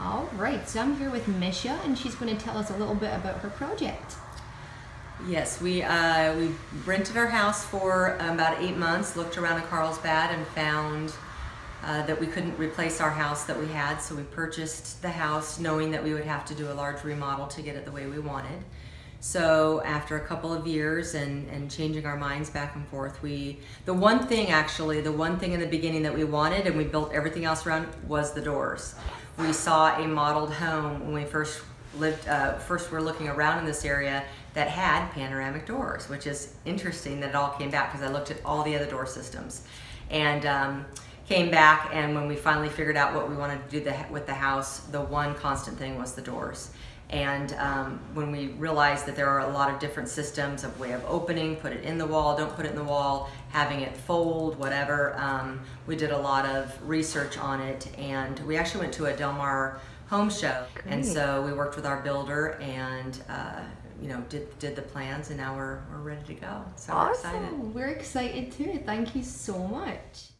All right, so I'm here with Misha, and she's going to tell us a little bit about her project. Yes, we uh, we rented our house for about eight months. Looked around in Carlsbad and found uh, that we couldn't replace our house that we had, so we purchased the house knowing that we would have to do a large remodel to get it the way we wanted. So after a couple of years and, and changing our minds back and forth, we the one thing actually, the one thing in the beginning that we wanted and we built everything else around was the doors. We saw a modeled home when we first lived, uh, first were looking around in this area that had panoramic doors, which is interesting that it all came back because I looked at all the other door systems. And um, came back and when we finally figured out what we wanted to do the, with the house, the one constant thing was the doors. And um, when we realized that there are a lot of different systems of way of opening, put it in the wall, don't put it in the wall, having it fold, whatever, um, we did a lot of research on it. And we actually went to a Del Mar home show. Great. And so we worked with our builder and uh, you know, did did the plans and now we're, we're ready to go. So awesome. we're excited. We're excited too. Thank you so much.